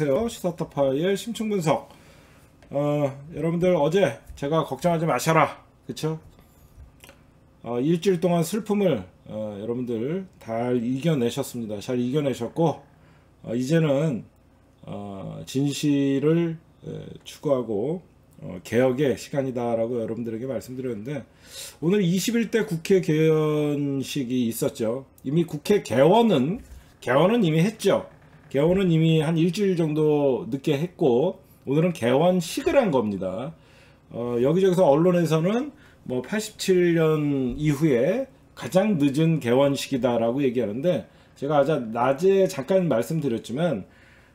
안녕하세요. 시사타파의 심층 분석. 어, 여러분들 어제 제가 걱정하지 마셔라. 그쵸? 어, 일주일 동안 슬픔을 어, 여러분들 잘 이겨내셨습니다. 잘 이겨내셨고 어, 이제는 어, 진실을 에, 추구하고 어, 개혁의 시간이다라고 여러분들에게 말씀드렸는데 오늘 21대 국회 개원식이 있었죠. 이미 국회 개원은 개원은 이미 했죠. 개원은 이미 한 일주일 정도 늦게 했고 오늘은 개원식을 한 겁니다. 어, 여기저기서 언론에서는 뭐 87년 이후에 가장 늦은 개원식이다라고 얘기하는데 제가 아자 낮에 잠깐 말씀드렸지만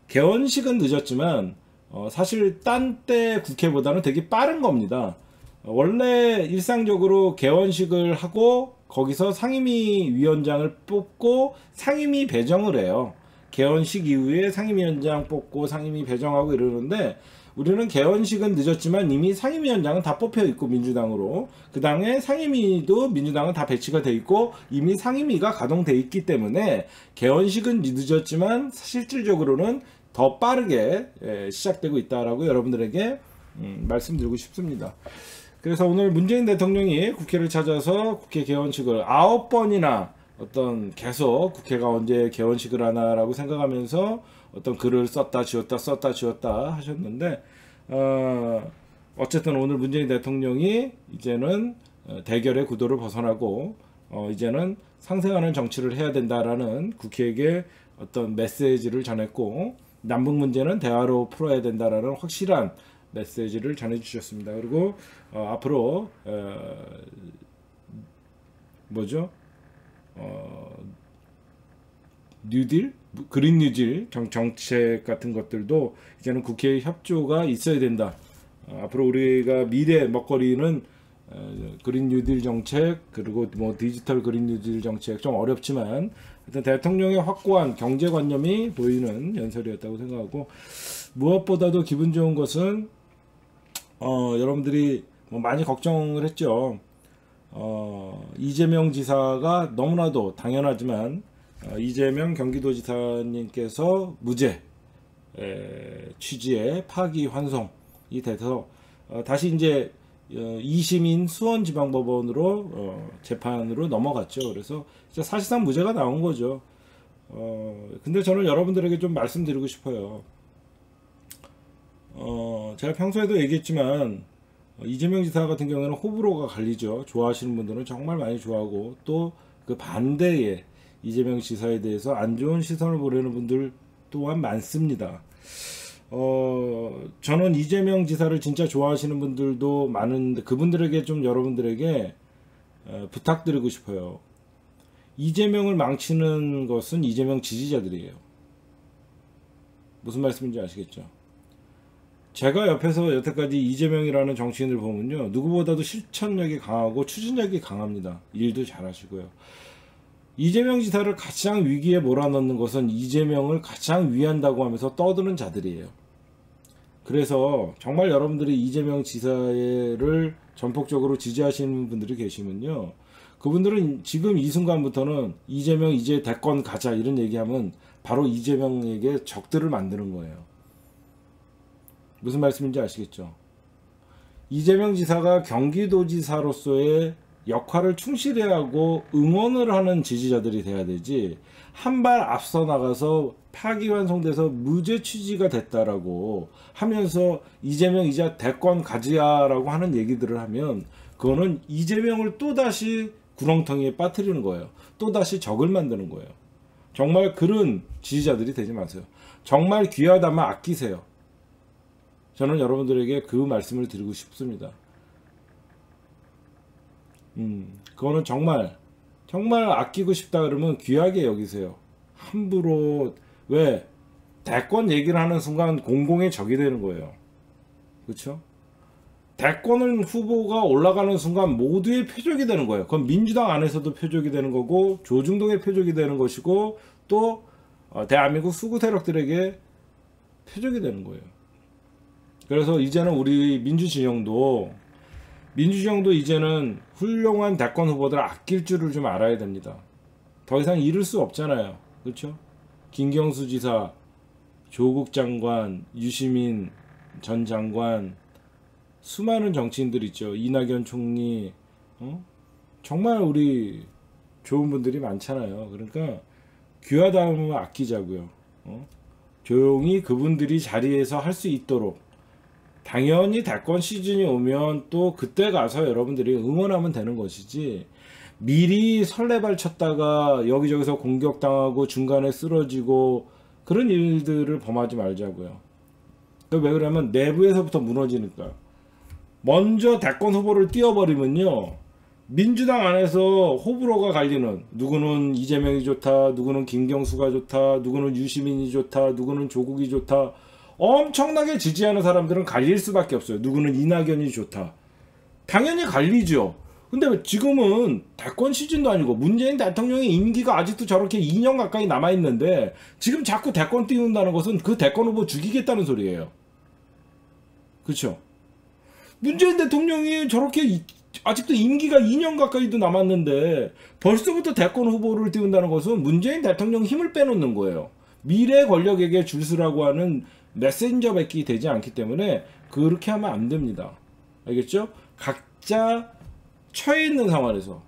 개원식은 늦었지만 어, 사실 딴 때 국회보다는 되게 빠른 겁니다. 어, 원래 일상적으로 개원식을 하고 거기서 상임위 위원장을 뽑고 상임위 배정을 해요. 개원식 이후에 상임위원장 뽑고 상임위 배정하고 이러는데 우리는 개원식은 늦었지만 이미 상임위원장은 다 뽑혀 있고 민주당으로 그 당에 상임위도 민주당은 다 배치가 돼 있고 이미 상임위가 가동돼 있기 때문에 개원식은 늦었지만 실질적으로는 더 빠르게 예, 시작되고 있다라고 여러분들에게 음, 말씀드리고 싶습니다. 그래서 오늘 문재인 대통령이 국회를 찾아서 국회 개원식을 아홉 번이나 어떤 계속 국회가 언제 개원식을 하나라고 생각하면서 어떤 글을 썼다 지웠다 썼다 지웠다 하셨는데 어, 어쨌든 오늘 문재인 대통령이 이제는 어, 대결의 구도를 벗어나고 어, 이제는 상생하는 정치를 해야 된다라는 국회에게 어떤 메시지를 전했고 남북 문제는 대화로 풀어야 된다라는 확실한 메시지를 전해주셨습니다. 그리고 어, 앞으로 어, 뭐죠? 어, 뉴딜, 그린 뉴딜 정, 정책 같은 것들도 이제는 국회 협조가 있어야 된다. 어, 앞으로 우리가 미래 먹거리는 어, 그린 뉴딜 정책 그리고 뭐 디지털 그린 뉴딜 정책 좀 어렵지만 일단 대통령의 확고한 경제관념이 보이는 연설이었다고 생각하고 무엇보다도 기분 좋은 것은 어, 여러분들이 뭐 많이 걱정을 했죠. 어, 이재명 지사가 너무나도 당연하지만 어, 이재명 경기도지사님께서 무죄 에, 취지의 파기 환송이 돼서 어, 다시 이제 어, 2심인 수원지방법원으로 어, 재판으로 넘어갔죠. 그래서 사실상 무죄가 나온 거죠. 어, 근데 저는 여러분들에게 좀 말씀드리고 싶어요. 어, 제가 평소에도 얘기했지만 어, 이재명 지사 같은 경우에는 호불호가 갈리죠. 좋아하시는 분들은 정말 많이 좋아하고 또 그 반대에 이재명 지사에 대해서 안 좋은 시선을 보내는 분들 또한 많습니다. 어, 저는 이재명 지사를 진짜 좋아하시는 분들도 많은데 그분들에게 좀 여러분들에게 어, 부탁드리고 싶어요. 이재명을 망치는 것은 이재명 지지자들이에요. 무슨 말씀인지 아시겠죠? 제가 옆에서 여태까지 이재명이라는 정치인을 보면요. 누구보다도 실천력이 강하고 추진력이 강합니다. 일도 잘하시고요. 이재명 지사를 가장 위기에 몰아넣는 것은 이재명을 가장 위한다고 하면서 떠드는 자들이에요. 그래서 정말 여러분들이 이재명 지사를 전폭적으로 지지하시는 분들이 계시면요. 그분들은 지금 이 순간부터는 이재명 이제 대권 가자 이런 얘기하면 바로 이재명에게 적들을 만드는 거예요. 무슨 말씀인지 아시겠죠? 이재명 지사가 경기도지사로서의 역할을 충실히 하고 응원을 하는 지지자들이 돼야 되지 한 발 앞서 나가서 파기환송돼서 무죄 취지가 됐다라고 하면서 이재명 이제 대권 가지야라고 하는 얘기들을 하면 그거는 이재명을 또다시 구렁텅이에 빠뜨리는 거예요. 또다시 적을 만드는 거예요. 정말 그런 지지자들이 되지 마세요. 정말 귀하다면 아끼세요. 저는 여러분들에게 그 말씀을 드리고 싶습니다. 음, 그거는 정말, 정말 아끼고 싶다 그러면 귀하게 여기세요. 함부로, 왜? 대권 얘기를 하는 순간 공공의 적이 되는 거예요. 그렇죠? 대권은 후보가 올라가는 순간 모두의 표적이 되는 거예요. 그건 민주당 안에서도 표적이 되는 거고 조중동의 표적이 되는 것이고 또 어, 대한민국 수구 세력들에게 표적이 되는 거예요. 그래서 이제는 우리 민주진영도 민주진영도 이제는 훌륭한 대권 후보들 아낄 줄을 좀 알아야 됩니다. 더 이상 잃을 수 없잖아요. 그렇죠? 김경수 지사, 조국 장관, 유시민 전 장관, 수많은 정치인들 있죠. 이낙연 총리, 어? 정말 우리 좋은 분들이 많잖아요. 그러니까 귀하다 하면 아끼자고요. 어? 조용히 그분들이 자리에서 할 수 있도록 당연히 대권 시즌이 오면 또 그때 가서 여러분들이 응원하면 되는 것이지 미리 설레발 쳤다가 여기저기서 공격당하고 중간에 쓰러지고 그런 일들을 범하지 말자고요. 왜 그러냐면 내부에서부터 무너지니까. 먼저 대권 후보를 띄워버리면요. 민주당 안에서 호불호가 갈리는 누구는 이재명이 좋다, 누구는 김경수가 좋다, 누구는 유시민이 좋다, 누구는 조국이 좋다. 엄청나게 지지하는 사람들은 갈릴 수밖에 없어요. 누구는 이낙연이 좋다. 당연히 갈리죠. 근데 지금은 대권 시즌도 아니고 문재인 대통령의 임기가 아직도 저렇게 2년 가까이 남아 있는데 지금 자꾸 대권 띄운다는 것은 그 대권 후보 죽이겠다는 소리예요. 그렇죠? 문재인 대통령이 저렇게 아직도 임기가 2년 가까이도 남았는데 벌써부터 대권 후보를 띄운다는 것은 문재인 대통령 힘을 빼놓는 거예요. 미래 권력에게 줄 서라고 하는 메신저 뱉기 되지 않기 때문에 그렇게 하면 안 됩니다. 알겠죠? 각자 처해 있는 상황에서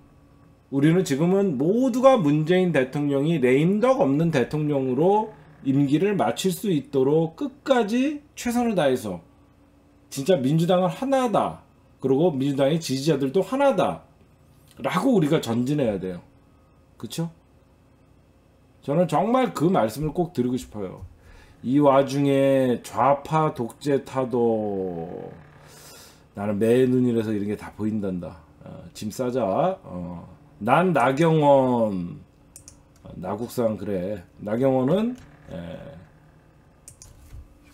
우리는 지금은 모두가 문재인 대통령이 레임덕 없는 대통령으로 임기를 마칠 수 있도록 끝까지 최선을 다해서 진짜 민주당은 하나다. 그리고 민주당의 지지자들도 하나다. 라고 우리가 전진해야 돼요. 그쵸? 저는 정말 그 말씀을 꼭 드리고 싶어요. 이 와중에 좌파 독재 타도 나는 매 눈이라서 이런 게 다 보인단다. 어, 짐 싸자. 어, 난 나경원 어, 나국상 그래. 나경원은 에,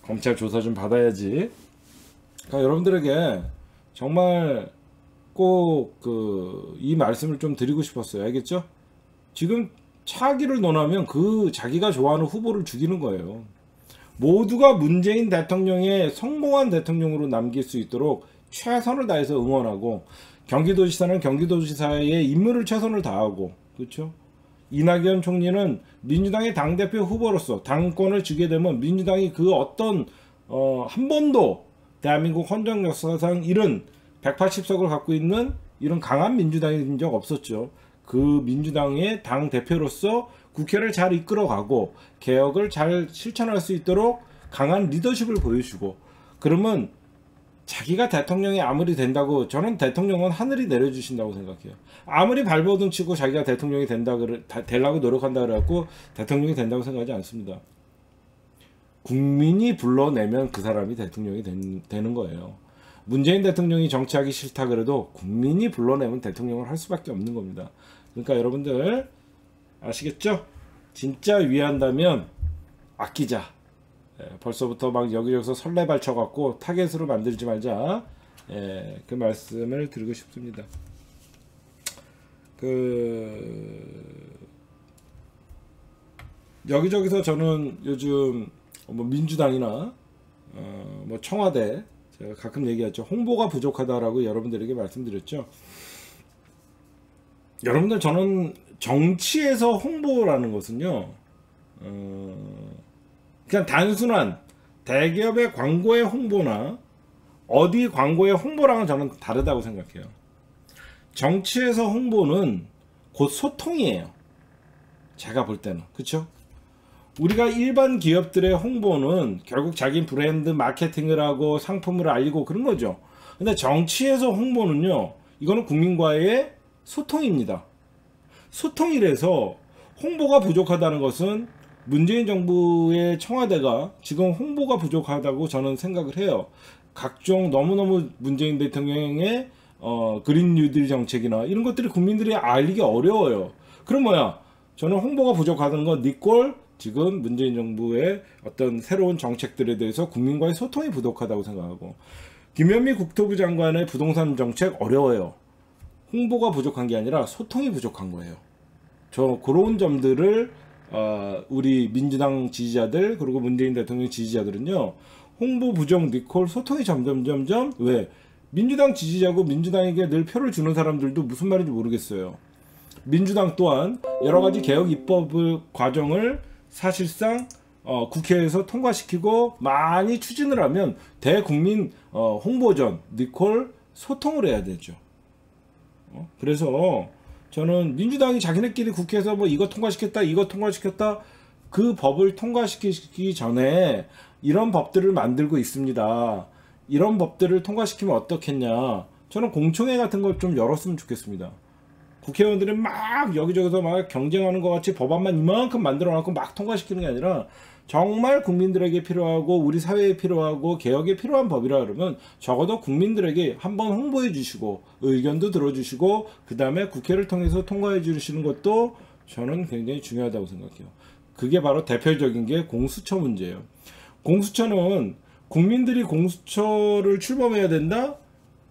검찰 조사 좀 받아야지. 그러니까 여러분들에게 정말 꼭 그 이 말씀을 좀 드리고 싶었어요. 알겠죠? 지금 차기를 논하면 그 자기가 좋아하는 후보를 죽이는 거예요. 모두가 문재인 대통령의 성공한 대통령으로 남길 수 있도록 최선을 다해서 응원하고 경기도지사는 경기도지사의 임무를 최선을 다하고 그렇죠. 이낙연 총리는 민주당의 당 대표 후보로서 당권을 주게 되면 민주당이 그 어떤 어, 한 번도 대한민국 헌정 역사상 이런 180석을 갖고 있는 이런 강한 민주당이 적 없었죠. 그 민주당의 당 대표로서 국회를 잘 이끌어가고 개혁을 잘 실천할 수 있도록 강한 리더십을 보여주고 그러면 자기가 대통령이 아무리 된다고 저는 대통령은 하늘이 내려주신다고 생각해요. 아무리 발버둥 치고 자기가 대통령이 된다 그래 되려고 노력한다 그래갖고 대통령이 된다고 생각하지 않습니다. 국민이 불러내면 그 사람이 대통령이 된, 되는 거예요. 문재인 대통령이 정치하기 싫다 그래도 국민이 불러내면 대통령을 할 수밖에 없는 겁니다. 그러니까 여러분들 아시겠죠? 진짜 위한다면 아끼자. 예, 벌써부터 막 여기저기서 설레발 쳐 갖고 타겟으로 만들지 말자. 예, 그 말씀을 드리고 싶습니다. 그 여기저기서 저는 요즘 뭐 민주당이나 어, 뭐 청와대 제가 가끔 얘기하죠 홍보가 부족하다라고 여러분들에게 말씀드렸죠. 여러분들 저는 정치에서 홍보라는 것은요. 어, 그냥 단순한 대기업의 광고의 홍보나 어디 광고의 홍보랑은 저는 다르다고 생각해요. 정치에서 홍보는 곧 소통이에요. 제가 볼 때는. 그쵸? 우리가 일반 기업들의 홍보는 결국 자기 브랜드 마케팅을 하고 상품을 알리고 그런 거죠. 근데 정치에서 홍보는요, 이거는 국민과의 소통입니다. 소통이라서 홍보가 부족하다는 것은 문재인 정부의 청와대가 지금 홍보가 부족하다고 저는 생각을 해요. 각종 너무너무 문재인 대통령의 어, 그린 뉴딜 정책이나 이런 것들이 국민들이 알리기 어려워요. 그럼 뭐야? 저는 홍보가 부족하다는 건 니꼴 지금 문재인 정부의 어떤 새로운 정책들에 대해서 국민과의 소통이 부족하다고 생각하고 김현미 국토부 장관의 부동산 정책 어려워요. 홍보가 부족한 게 아니라 소통이 부족한 거예요. 저 그런 점들을 어, 우리 민주당 지지자들 그리고 문재인 대통령 지지자들은요 홍보 부정 니콜 소통이 점점 점점 왜 민주당 지지자고 민주당에게 늘 표를 주는 사람들도 무슨 말인지 모르겠어요. 민주당 또한 여러 가지 개혁 입법 과정을 사실상 어, 국회에서 통과시키고 많이 추진을 하면 대국민 어, 홍보전 니콜 소통을 해야 되죠. 어? 그래서 저는 민주당이 자기네끼리 국회에서 뭐 이거 통과시켰다 이거 통과시켰다 그 법을 통과시키기 전에 이런 법들을 만들고 있습니다. 이런 법들을 통과시키면 어떻겠냐. 저는 공청회 같은 걸 좀 열었으면 좋겠습니다. 국회의원들은 막 여기저기서 막 경쟁하는 것 같이 법안만 이만큼 만들어 놨고 막 통과시키는 게 아니라 정말 국민들에게 필요하고 우리 사회에 필요하고 개혁에 필요한 법이라 그러면 적어도 국민들에게 한번 홍보해 주시고 의견도 들어주시고 그 다음에 국회를 통해서 통과해 주시는 것도 저는 굉장히 중요하다고 생각해요. 그게 바로 대표적인 게 공수처 문제예요. 공수처는 국민들이 공수처를 출범해야 된다?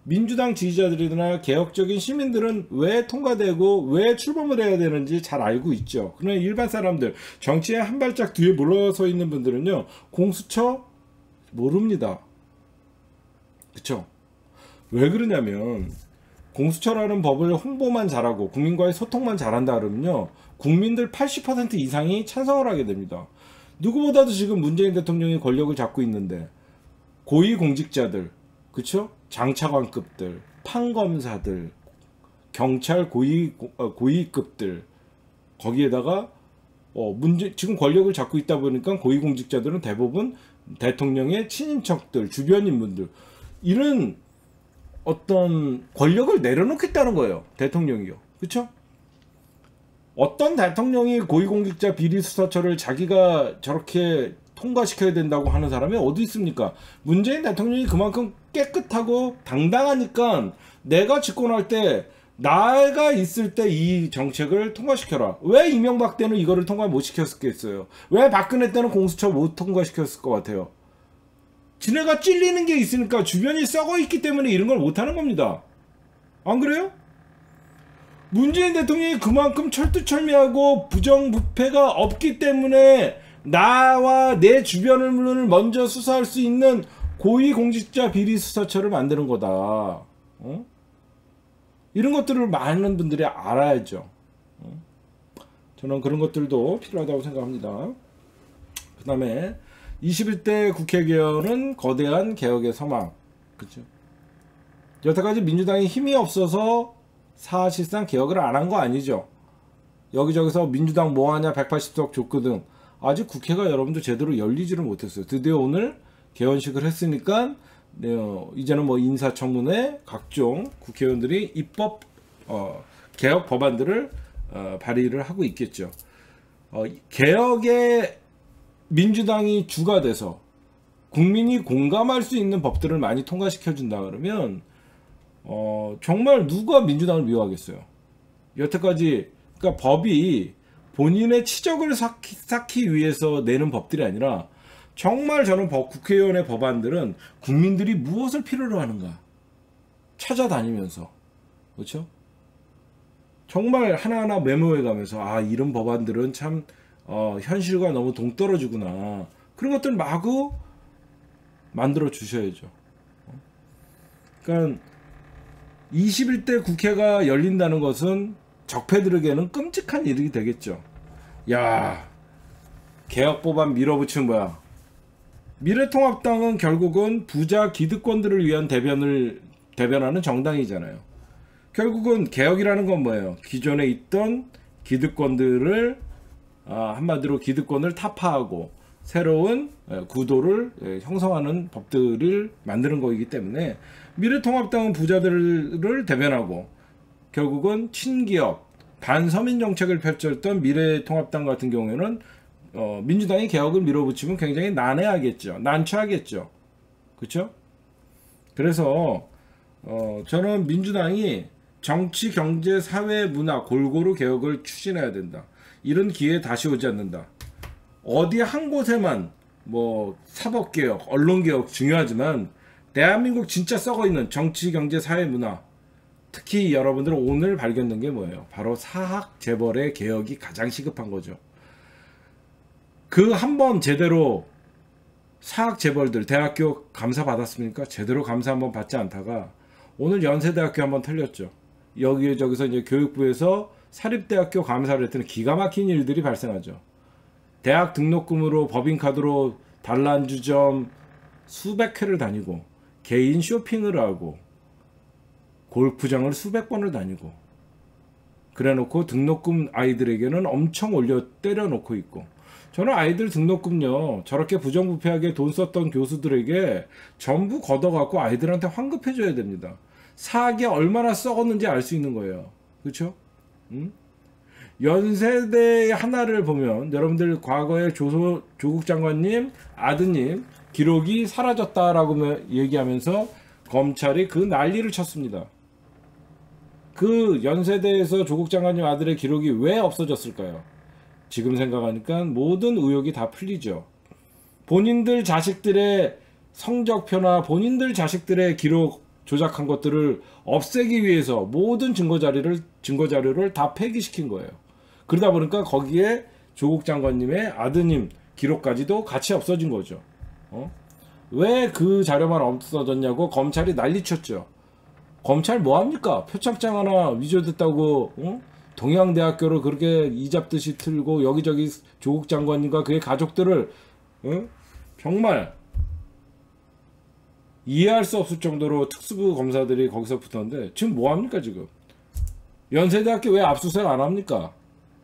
민주당 지지자들이나 개혁적인 시민들은 왜 통과되고 왜 출범을 해야 되는지 잘 알고 있죠. 그러나 일반 사람들, 정치에 한 발짝 뒤에 물러서 있는 분들은요, 공수처 모릅니다. 그쵸? 왜 그러냐면, 공수처라는 법을 홍보만 잘하고 국민과의 소통만 잘한다 그러면요, 국민들 80% 이상이 찬성을 하게 됩니다. 누구보다도 지금 문재인 대통령이 권력을 잡고 있는데, 고위공직자들, 그쵸? 장차관급들, 판검사들, 경찰 고위 어, 고위급들 거기에다가 어 문제 지금 권력을 잡고 있다 보니까 고위공직자들은 대부분 대통령의 친인척들, 주변 인물들 이런 어떤 권력을 내려놓겠다는 거예요. 대통령이요. 그렇죠? 어떤 대통령이 고위공직자 비리수사처를 자기가 저렇게 통과시켜야 된다고 하는 사람이 어디 있습니까? 문재인 대통령이 그만큼 깨끗하고 당당하니까 내가 집권할 때 나가 있을 때 이 정책을 통과시켜라. 왜 이명박 때는 이거를 통과 못 시켰겠어요? 왜 박근혜 때는 공수처 못 통과시켰을 것 같아요? 지네가 찔리는 게 있으니까 주변이 썩어 있기 때문에 이런 걸 못하는 겁니다. 안 그래요? 문재인 대통령이 그만큼 철두철미하고 부정부패가 없기 때문에 나와 내 주변을 먼저 수사할 수 있는 고위공직자 비리수사처를 만드는 거다. 어? 이런 것들을 많은 분들이 알아야죠. 어? 저는 그런 것들도 필요하다고 생각합니다. 그 다음에 21대 국회 개헌은 거대한 개혁의 서망. 그죠? 여태까지 민주당이 힘이 없어서 사실상 개혁을 안 한 거 아니죠. 여기저기서 민주당 뭐하냐 180석 줬거든. 아직 국회가 여러분들 제대로 열리지를 못했어요. 드디어 오늘 개원식을 했으니까 네, 어, 이제는 뭐 인사청문회 각종 국회의원들이 입법 어, 개혁 법안들을 어, 발의를 하고 있겠죠. 어, 개혁에 민주당이 주가 돼서 국민이 공감할 수 있는 법들을 많이 통과시켜 준다 그러면 어, 정말 누가 민주당을 미워하겠어요. 여태까지 그러니까 법이 본인의 치적을 쌓기, 쌓기 위해서 내는 법들이 아니라 정말 저는 법, 국회의원의 법안들은 국민들이 무엇을 필요로 하는가 찾아다니면서 그렇죠? 정말 하나하나 메모해 가면서 아 이런 법안들은 참 어, 현실과 너무 동떨어지구나 그런 것들 마구 만들어 주셔야죠. 그러니까 21대 국회가 열린다는 것은 적폐들에게는 끔찍한 일이 되겠죠. 야, 개혁 법안 밀어붙이는 뭐야? 미래통합당은 결국은 부자 기득권들을 위한 대변을 대변하는 정당이잖아요. 결국은 개혁이라는 건 뭐예요? 기존에 있던 기득권들을 아, 한마디로 기득권을 타파하고 새로운 구도를 형성하는 법들을 만드는 거이기 때문에 미래통합당은 부자들을 대변하고 결국은 친기업, 반서민 정책을 펼쳤던 미래통합당 같은 경우에는 어, 민주당이 개혁을 밀어붙이면 굉장히 난해하겠죠. 난처하겠죠. 그렇죠? 그래서 어, 저는 민주당이 정치, 경제, 사회, 문화 골고루 개혁을 추진해야 된다. 이런 기회 다시 오지 않는다. 어디 한 곳에만 뭐 사법개혁, 언론개혁 중요하지만 대한민국 진짜 썩어 있는 정치, 경제, 사회, 문화 특히 여러분들은 오늘 발견된 게 뭐예요? 바로 사학 재벌의 개혁이 가장 시급한 거죠. 그 한 번 제대로 사학 재벌들 대학교 감사 받았습니까? 제대로 감사 한번 받지 않다가 오늘 연세대학교 한번 틀렸죠. 여기 저기서 이제 교육부에서 사립대학교 감사를 했더니 기가 막힌 일들이 발생하죠. 대학 등록금으로 법인카드로 단란주점 수백 회를 다니고 개인 쇼핑을 하고 골프장을 수백 번을 다니고 그래놓고 등록금 아이들에게는 엄청 올려 때려놓고 있고 저는 아이들 등록금요 저렇게 부정부패하게 돈 썼던 교수들에게 전부 걷어갖고 아이들한테 환급해줘야 됩니다. 사학에 얼마나 썩었는지 알 수 있는 거예요. 그렇죠? 음? 연세대 하나를 보면 여러분들 과거에 조소, 조국 장관님 아드님 기록이 사라졌다라고 얘기하면서 검찰이 그 난리를 쳤습니다. 그 연세대에서 조국 장관님 아들의 기록이 왜 없어졌을까요? 지금 생각하니까 모든 의혹이 다 풀리죠. 본인들 자식들의 성적표나 본인들 자식들의 기록 조작한 것들을 없애기 위해서 모든 증거 자료를 증거 자료를 다 폐기시킨 거예요. 그러다 보니까 거기에 조국 장관님의 아드님 기록까지도 같이 없어진 거죠. 어? 왜 그 자료만 없어졌냐고 검찰이 난리쳤죠. 검찰 뭐 합니까? 표창장 하나 위조됐다고 어? 동양대학교를 그렇게 이잡듯이 틀고 여기저기 조국 장관님과 그의 가족들을 어? 정말 이해할 수 없을 정도로 특수부 검사들이 거기서 붙었는데 지금 뭐 합니까 지금? 연세대학교 왜 압수수색 안 합니까?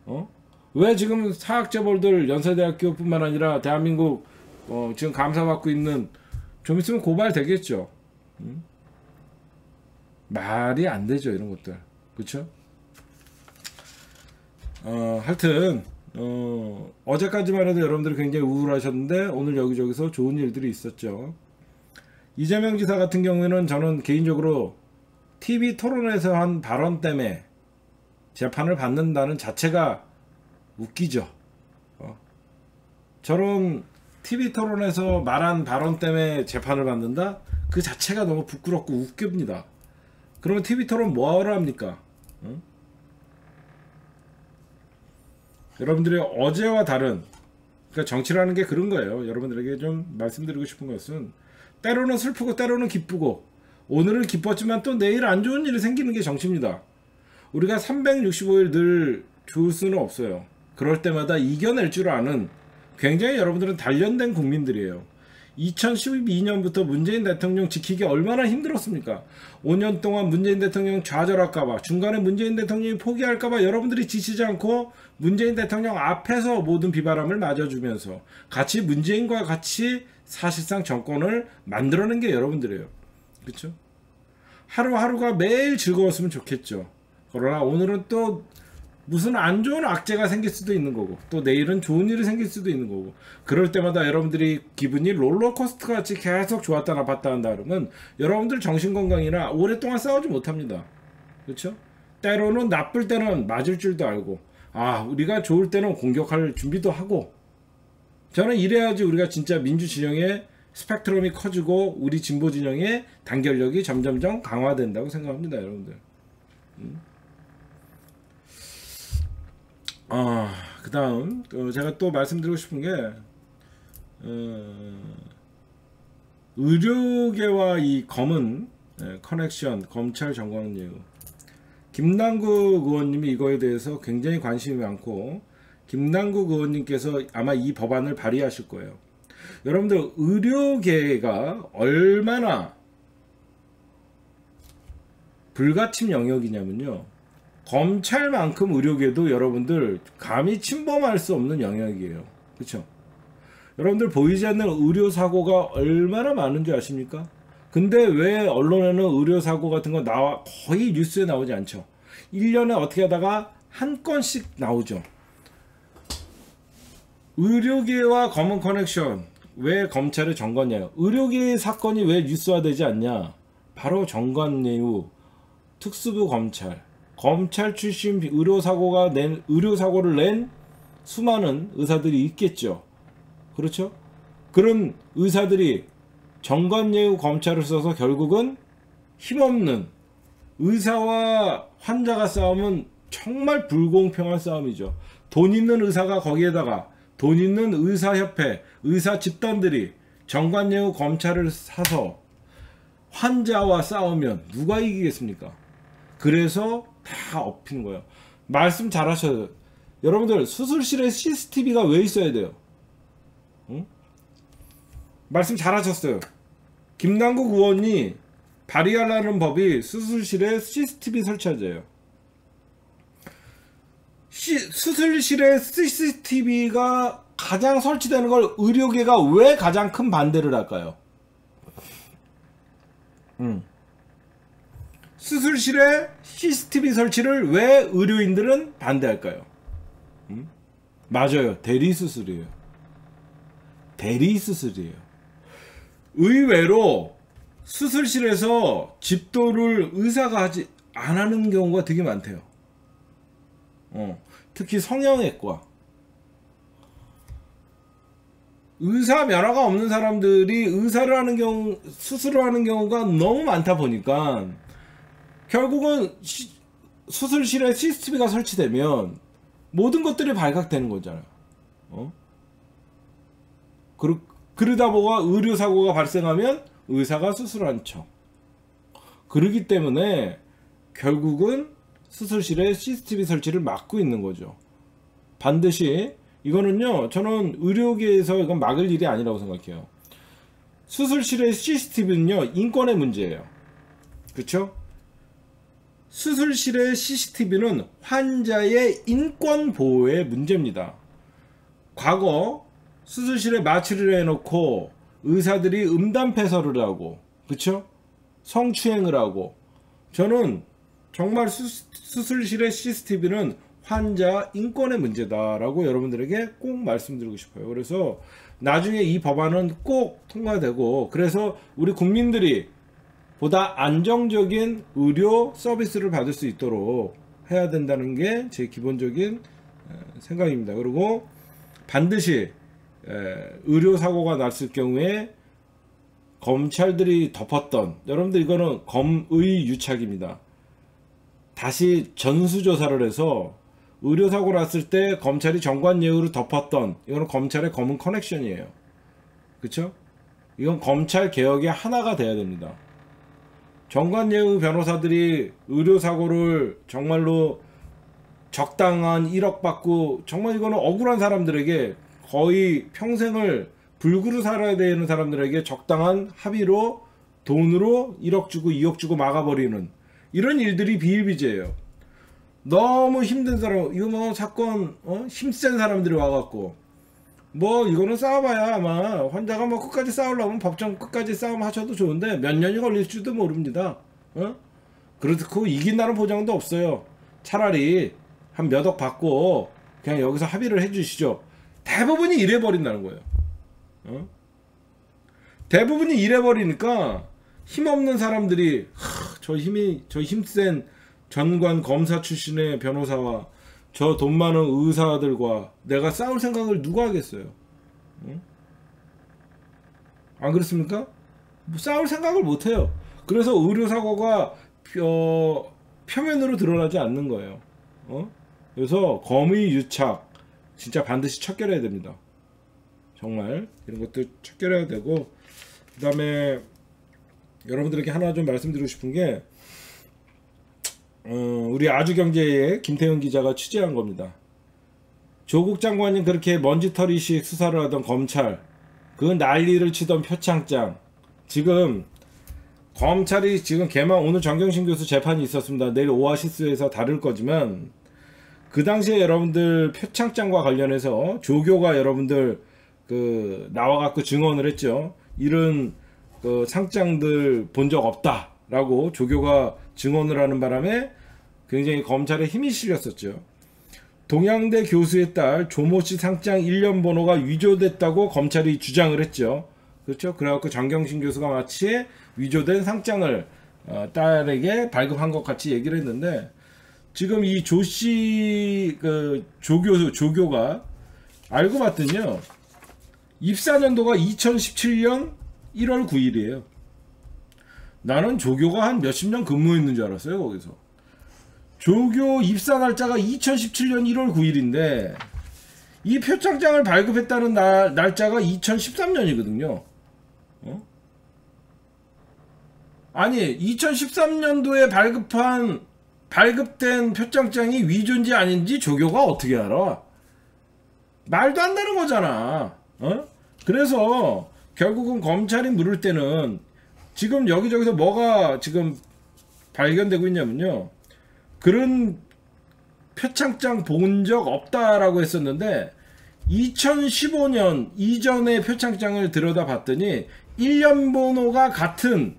어? 왜 지금 사학재벌들 연세대학교 뿐만 아니라 대한민국 어, 지금 감사받고 있는 좀 있으면 고발 되겠죠. 음? 말이 안 되죠 이런 것들 그렇죠? 어, 하여튼 어, 어제까지만 해도 여러분들이 굉장히 우울하셨는데 오늘 여기저기서 좋은 일들이 있었죠. 이재명 지사 같은 경우에는 저는 개인적으로 TV 토론에서 한 발언 때문에 재판을 받는다는 자체가 웃기죠. 어. 저런 TV 토론에서 말한 발언 때문에 재판을 받는다? 그 자체가 너무 부끄럽고 웃깁니다. 그러면 TV 토론 뭐하러 합니까? 응? 여러분들이 어제와 다른 그러니까 정치라는 게 그런 거예요. 여러분들에게 좀 말씀드리고 싶은 것은 때로는 슬프고 때로는 기쁘고 오늘은 기뻤지만 또 내일 안 좋은 일이 생기는 게 정치입니다. 우리가 365일 늘 좋을 수는 없어요. 그럴 때마다 이겨낼 줄 아는 굉장히 여러분들은 단련된 국민들이에요. 2012년부터 문재인 대통령 지키기 얼마나 힘들었습니까? 5년 동안 문재인 대통령 좌절할까봐 중간에 문재인 대통령이 포기할까봐 여러분들이 지치지 않고 문재인 대통령 앞에서 모든 비바람을 맞아주면서 같이 문재인과 같이 사실상 정권을 만들어낸 게 여러분들이에요. 그렇죠? 하루하루가 매일 즐거웠으면 좋겠죠. 그러나 오늘은 또 무슨 안 좋은 악재가 생길 수도 있는 거고 또 내일은 좋은 일이 생길 수도 있는 거고 그럴 때마다 여러분들이 기분이 롤러코스터 같이 계속 좋았다 나빴다 한다 그러면 여러분들 정신건강이나 오랫동안 싸우지 못합니다 그렇죠? 때로는 나쁠 때는 맞을 줄도 알고 아 우리가 좋을 때는 공격할 준비도 하고 저는 이래야지 우리가 진짜 민주 진영의 스펙트럼이 커지고 우리 진보 진영의 단결력이 점점점 강화된다고 생각합니다 여러분들 음. 아, 그 다음, 어, 제가 또 말씀드리고 싶은 게, 어, 의료계와 이 검은 예, 커넥션, 검찰 예우. 김남국 의원님이 이거에 대해서 굉장히 관심이 많고, 김남국 의원님께서 아마 이 법안을 발의하실 거예요. 여러분들, 의료계가 얼마나 불가침 영역이냐면요. 검찰만큼 의료계도 여러분들 감히 침범할 수 없는 영역이에요. 그렇죠? 여러분들 보이지 않는 의료 사고가 얼마나 많은지 아십니까? 근데 왜 언론에는 의료 사고 같은 거 나와 거의 뉴스에 나오지 않죠. 1년에 어떻게 하다가 한 건씩 나오죠. 의료계와 검은 커넥션 왜 검찰에 정관냐요? 의료계 사건이 왜 뉴스화되지 않냐? 바로 정관예우 특수부 검찰 검찰 출신 의료 사고가 낸 의료 사고를 낸 수많은 의사들이 있겠죠. 그렇죠? 그런 의사들이 정관예우 검찰을 써서 결국은 힘없는 의사와 환자가 싸우면 정말 불공평한 싸움이죠. 돈 있는 의사가 거기에다가 돈 있는 의사협회, 의사 집단들이 정관예우 검찰을 사서 환자와 싸우면 누가 이기겠습니까? 그래서 다 엎히는 거예요. 말씀 잘 하셔요. 여러분들 수술실에 CCTV가 왜 있어야 돼요? 응? 말씀 잘 하셨어요. 김남국 의원이 발의하라는 법이 수술실에 CCTV 설치하자예요. 시, 수술실에 CCTV가 가장 설치되는 걸 의료계가 왜 가장 큰 반대를 할까요? 음. 수술실에 CCTV 설치를 왜 의료인들은 반대할까요? 음? 맞아요. 대리 수술이에요. 대리 수술이에요. 의외로 수술실에서 집도를 의사가 하지 안 하는 경우가 되게 많대요. 어, 특히 성형외과. 의사 면허가 없는 사람들이 의사를 하는 경우, 수술을 하는 경우가 너무 많다 보니까 결국은 시, 수술실에 CCTV가 설치되면 모든 것들이 발각되는 거잖아요. 어? 그러, 그러다 보가 의료 사고가 발생하면 의사가 수술한 척. 그러기 때문에 결국은 수술실에 CCTV 설치를 막고 있는 거죠. 반드시 이거는요, 저는 의료계에서 이건 막을 일이 아니라고 생각해요. 수술실의 CCTV는요, 인권의 문제예요. 그렇죠? 수술실의 CCTV는 환자의 인권 보호의 문제입니다. 과거 수술실에 마취를 해놓고 의사들이 음담 패설을 하고, 그쵸? 성추행을 하고, 저는 정말 수, 수술실의 CCTV는 환자 인권의 문제다라고 여러분들에게 꼭 말씀드리고 싶어요. 그래서 나중에 이 법안은 꼭 통과되고, 그래서 우리 국민들이 보다 안정적인 의료 서비스를 받을 수 있도록 해야 된다는 게 제 기본적인 생각입니다. 그리고 반드시 의료 사고가 났을 경우에 검찰들이 덮었던 여러분들 이거는 검의 유착입니다. 다시 전수조사를 해서 의료사고 났을 때 검찰이 정관 예우를 덮었던 이거는 검찰의 검은 커넥션이에요. 그쵸? 이건 검찰 개혁의 하나가 돼야 됩니다. 정관예우 변호사들이 의료사고를 정말로 적당한 1억 받고 정말 이거는 억울한 사람들에게 거의 평생을 불구로 살아야 되는 사람들에게 적당한 합의로 돈으로 1억 주고 2억 주고 막아버리는 이런 일들이 비일비재예요. 너무 힘든 사람, 이거 뭐 사건 어? 힘센 사람들이 와갖고 뭐 이거는 싸워봐야 아마 환자가 뭐 끝까지 싸우려면 법정 끝까지 싸움 하셔도 좋은데 몇 년이 걸릴지도 모릅니다. 어? 그렇고 이긴다는 보장도 없어요. 차라리 한 몇 억 받고 그냥 여기서 합의를 해주시죠. 대부분이 이래 버린다는 거예요. 어? 대부분이 이래 버리니까 힘없는 사람들이 하, 저 힘이 저 힘센 전관 검사 출신의 변호사와 저 돈 많은 의사들과 내가 싸울 생각을 누가 하겠어요? 응? 안 그렇습니까? 뭐 싸울 생각을 못 해요. 그래서 의료 사고가 어, 표면으로 드러나지 않는 거예요. 어? 그래서 검의 유착 진짜 반드시 척결해야 됩니다. 정말 이런 것도 척결해야 되고 그 다음에 여러분들에게 하나 좀 말씀드리고 싶은 게 어, 우리 아주경제의 김태훈 기자가 취재한 겁니다. 조국 장관님 그렇게 먼지털이식 수사를 하던 검찰 그 난리를 치던 표창장 지금 검찰이 지금 개망 오늘 정경심 교수 재판이 있었습니다. 내일 오아시스에서 다룰 거지만 그 당시에 여러분들 표창장과 관련해서 조교가 여러분들 그 나와 갖고 증언을 했죠. 이런 그 상장들 본 적 없다라고 조교가 증언을 하는 바람에 굉장히 검찰에 힘이 실렸었죠. 동양대 교수의 딸 조모 씨 상장 1년 번호가 위조됐다고 검찰이 주장을 했죠. 그렇죠? 그래갖고 정경심 교수가 마치 위조된 상장을 어, 딸에게 발급한 것 같이 얘기를 했는데 지금 이 조씨 그 조교수 조교가 알고 봤더니요 입사 년도가 2017년 1월 9일이에요. 나는 조교가 한 몇십 년 근무했는 줄 알았어요 거기서. 조교 입사 날짜가 2017년 1월 9일인데 이 표창장을 발급했다는 날, 날짜가 2013년이거든요. 어? 아니 2013년도에 발급한 발급된 표창장이 위조인지 아닌지 조교가 어떻게 알아? 말도 안 되는 거잖아. 어? 그래서 결국은 검찰이 물을 때는 지금 여기저기서 뭐가 지금 발견되고 있냐면요. 그런 표창장 본 적 없다라고 했었는데 2015년 이전의 표창장을 들여다봤더니 1년 번호가 같은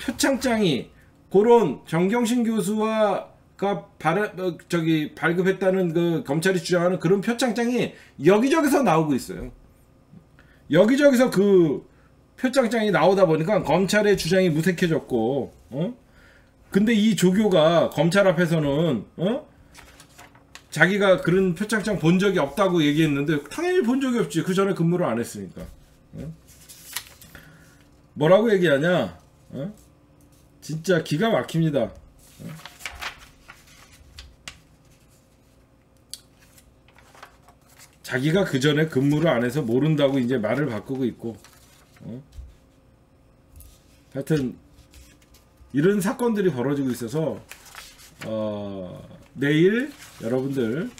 표창장이 그런 정경신 교수와가 발, 어, 저기 발급했다는 그 검찰이 주장하는 그런 표창장이 여기저기서 나오고 있어요. 여기저기서 그 표창장이 나오다 보니까 검찰의 주장이 무색해졌고, 어? 근데 이 조교가 검찰 앞에서는, 어? 자기가 그런 표창장 본 적이 없다고 얘기했는데, 당연히 본 적이 없지. 그 전에 근무를 안 했으니까. 어? 뭐라고 얘기하냐? 어? 진짜 기가 막힙니다. 어? 자기가 그 전에 근무를 안 해서 모른다고 이제 말을 바꾸고 있고, 어? 하여튼 이런 사건들이 벌어지고 있어서 어, 내일 여러분들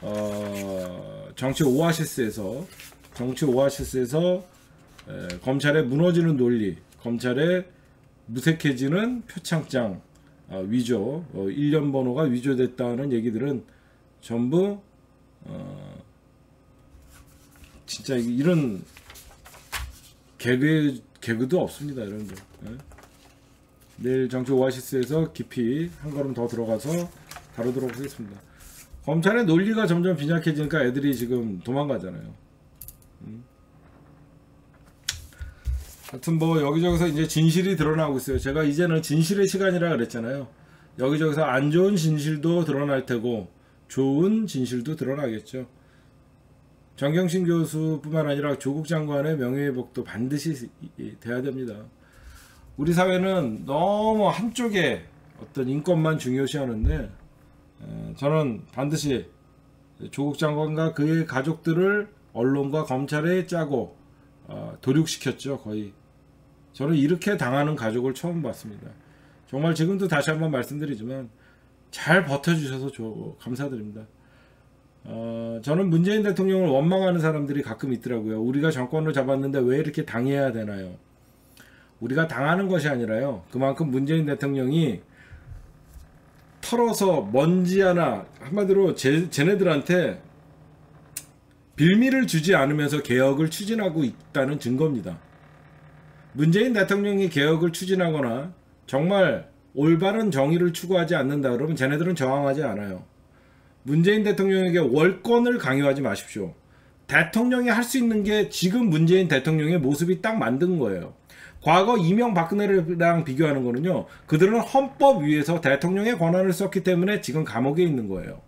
어, 정치 오아시스에서 정치 오아시스에서 에, 검찰의 무너지는 논리, 검찰의 무색해지는 표창장 어, 위조, 어, 1년 번호가 위조됐다는 얘기들은 전부 어, 진짜 이런 개그 개그도 없습니다, 여러분들. 예? 내일 정치 오아시스에서 깊이 한 걸음 더 들어가서 다루도록 하겠습니다. 검찰의 논리가 점점 빈약해지니까 애들이 지금 도망가잖아요. 음. 하여튼 뭐 여기저기서 이제 진실이 드러나고 있어요. 제가 이제는 진실의 시간이라 그랬잖아요. 여기저기서 안 좋은 진실도 드러날 테고 좋은 진실도 드러나겠죠. 정경심 교수뿐만 아니라 조국 장관의 명예회복도 반드시 돼야 됩니다. 우리 사회는 너무 한쪽에 어떤 인권만 중요시하는데 저는 반드시 조국 장관과 그의 가족들을 언론과 검찰에 짜고 어, 도륙시켰죠 거의. 저는 이렇게 당하는 가족을 처음 봤습니다. 정말 지금도 다시 한번 말씀드리지만 잘 버텨주셔서 감사드립니다 어, 저는 문재인 대통령을 원망하는 사람들이 가끔 있더라고요. 우리가 정권을 잡았는데 왜 이렇게 당해야 되나요? 우리가 당하는 것이 아니라요. 그만큼 문재인 대통령이 털어서 먼지 하나 한마디로 제, 쟤네들한테 빌미를 주지 않으면서 개혁을 추진하고 있다는 증거입니다. 문재인 대통령이 개혁을 추진하거나 정말 올바른 정의를 추구하지 않는다 그러면 쟤네들은 저항하지 않아요. 문재인 대통령에게 월권을 강요하지 마십시오. 대통령이 할 수 있는 게 지금 문재인 대통령의 모습이 딱 만든 거예요. 과거 이명박근혜랑 비교하는 거는요. 그들은 헌법 위에서 대통령의 권한을 썼기 때문에 지금 감옥에 있는 거예요.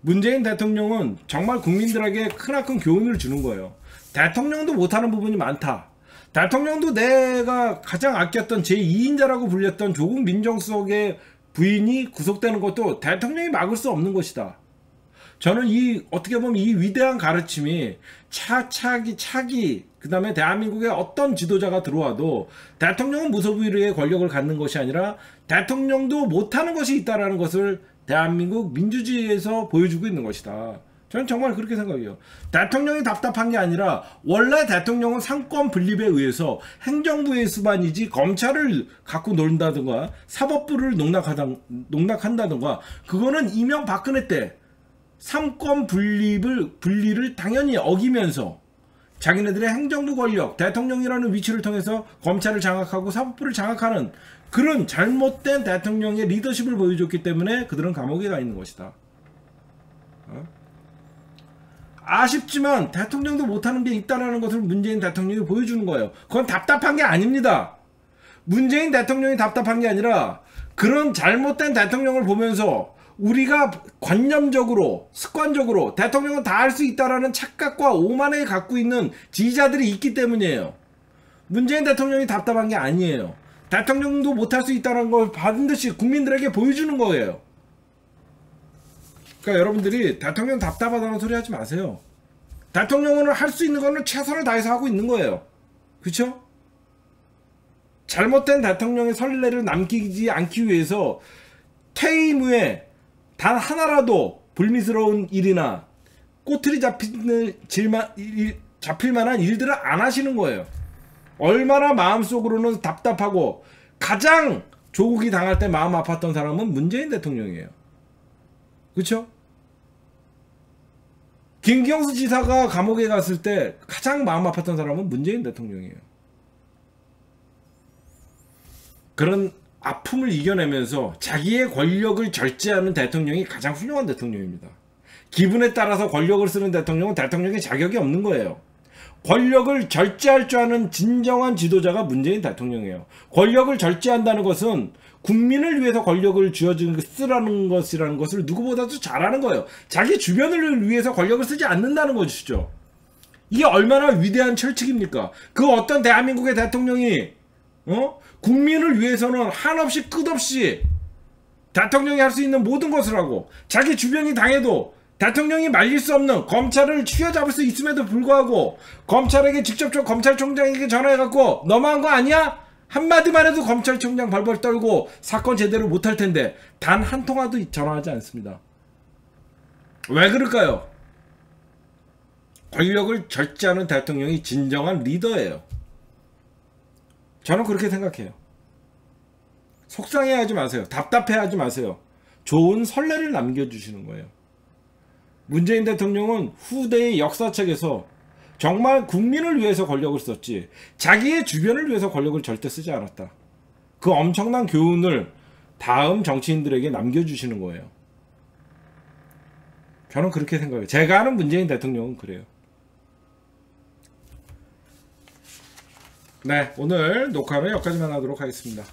문재인 대통령은 정말 국민들에게 크나큰 교훈을 주는 거예요. 대통령도 못하는 부분이 많다. 대통령도 내가 가장 아꼈던 제2인자라고 불렸던 조국 민정수석의 부인이 구속되는 것도 대통령이 막을 수 없는 것이다. 저는 이 어떻게 보면 이 위대한 가르침이 차차기 차기 그 다음에 대한민국에 어떤 지도자가 들어와도 대통령은 무소부위의 권력을 갖는 것이 아니라 대통령도 못하는 것이 있다라는 것을 대한민국 민주주의에서 보여주고 있는 것이다. 저는 정말 그렇게 생각해요. 대통령이 답답한 게 아니라 원래 대통령은 상권 분립에 의해서 행정부의 수반이지 검찰을 갖고 논다든가 사법부를 농락한다든가 그거는 이명박근혜 때 상권 분립을 분리를 당연히 어기면서 자기네들의 행정부 권력, 대통령이라는 위치를 통해서 검찰을 장악하고 사법부를 장악하는 그런 잘못된 대통령의 리더십을 보여줬기 때문에 그들은 감옥에 가 있는 것이다. 어? 아쉽지만 대통령도 못하는 게 있다라는 것을 문재인 대통령이 보여주는 거예요. 그건 답답한 게 아닙니다. 문재인 대통령이 답답한 게 아니라 그런 잘못된 대통령을 보면서 우리가 관념적으로 습관적으로 대통령은 다 할 수 있다라는 착각과 오만을 갖고 있는 지지자들이 있기 때문이에요. 문재인 대통령이 답답한 게 아니에요. 대통령도 못할 수 있다는 걸 반드시 국민들에게 보여주는 거예요. 그러니까 여러분들이 대통령 답답하다는 소리 하지 마세요. 대통령은 할 수 있는 거는 최선을 다해서 하고 있는 거예요. 그렇죠? 잘못된 대통령의 선례를 남기지 않기 위해서 퇴임 후에 단 하나라도 불미스러운 일이나 꼬투리 잡히는 질만 일, 잡힐 만한 일들을 안 하시는 거예요. 얼마나 마음속으로는 답답하고 가장 조국이 당할 때 마음 아팠던 사람은 문재인 대통령이에요. 그렇죠? 김경수 지사가 감옥에 갔을 때 가장 마음 아팠던 사람은 문재인 대통령이에요. 그런 아픔을 이겨내면서 자기의 권력을 절제하는 대통령이 가장 훌륭한 대통령입니다. 기분에 따라서 권력을 쓰는 대통령은 대통령의 자격이 없는 거예요. 권력을 절제할 줄 아는 진정한 지도자가 문재인 대통령이에요. 권력을 절제한다는 것은 국민을 위해서 권력을 쥐어주는 쓰라는 것이라는 것을 누구보다도 잘하는 거예요. 자기 주변을 위해서 권력을 쓰지 않는다는 것이죠. 이게 얼마나 위대한 철칙입니까? 그 어떤 대한민국의 대통령이 어? 국민을 위해서는 한없이 끝없이 대통령이 할 수 있는 모든 것을 하고 자기 주변이 당해도 대통령이 말릴 수 없는 검찰을 휘어잡을 수 있음에도 불구하고 검찰에게 직접적 검찰총장에게 전화해갖고 너무한 거 아니야? 한마디만 해도 검찰총장 벌벌 떨고 사건 제대로 못할 텐데 단 한 통화도 전화하지 않습니다. 왜 그럴까요? 권력을 절제하는 대통령이 진정한 리더예요. 저는 그렇게 생각해요. 속상해하지 마세요. 답답해하지 마세요. 좋은 선례를 남겨주시는 거예요. 문재인 대통령은 후대의 역사책에서 정말 국민을 위해서 권력을 썼지 자기의 주변을 위해서 권력을 절대 쓰지 않았다. 그 엄청난 교훈을 다음 정치인들에게 남겨주시는 거예요. 저는 그렇게 생각해요. 제가 아는 문재인 대통령은 그래요. 네, 오늘 녹화는 여기까지만 하도록 하겠습니다.